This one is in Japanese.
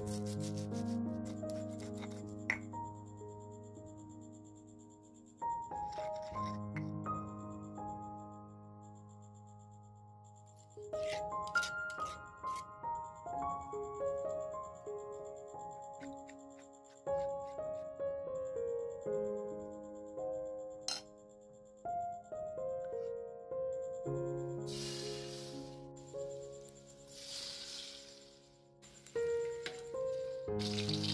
うん。Música